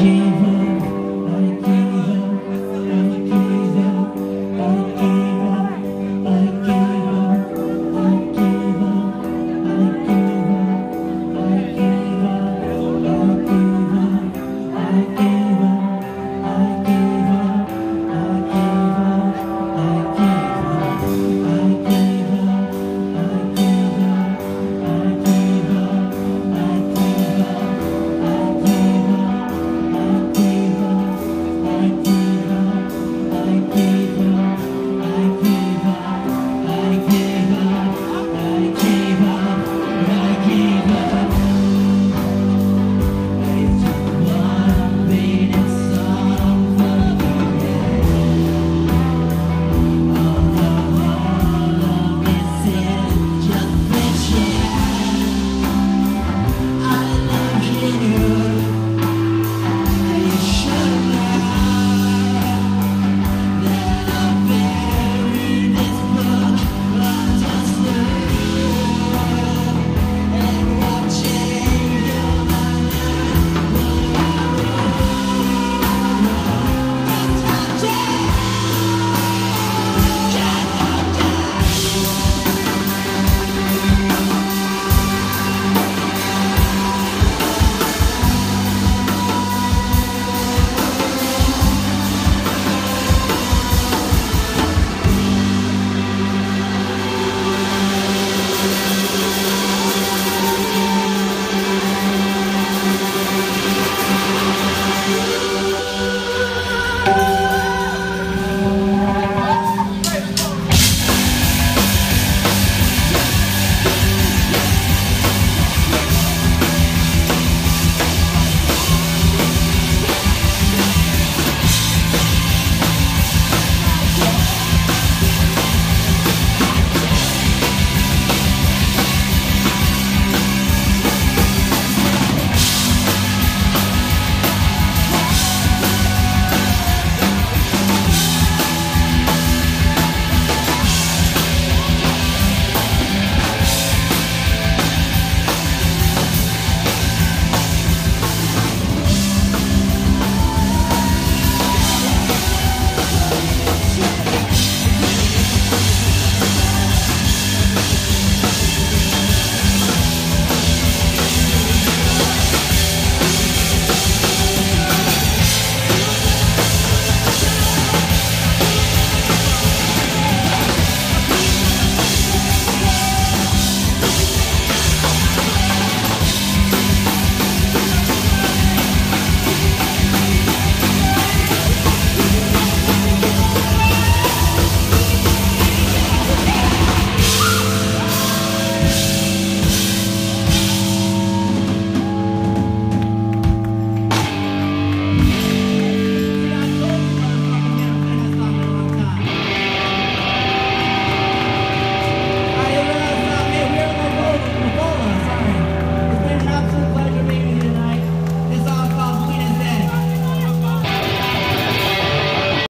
give